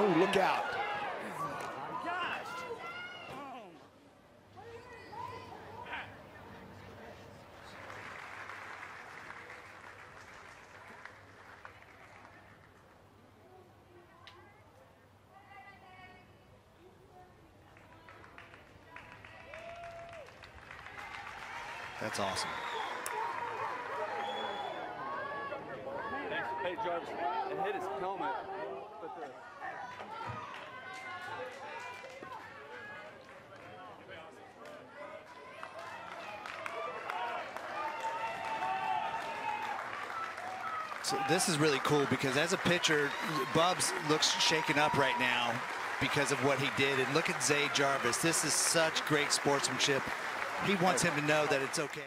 Oh, look out. That's awesome. Hey, Jarvis, it hit his helmet, So this is really cool because as a pitcher, Bubs looks shaken up right now because of what he did. And look at Zay Jarvis. This is such great sportsmanship. He wants him to know that it's okay.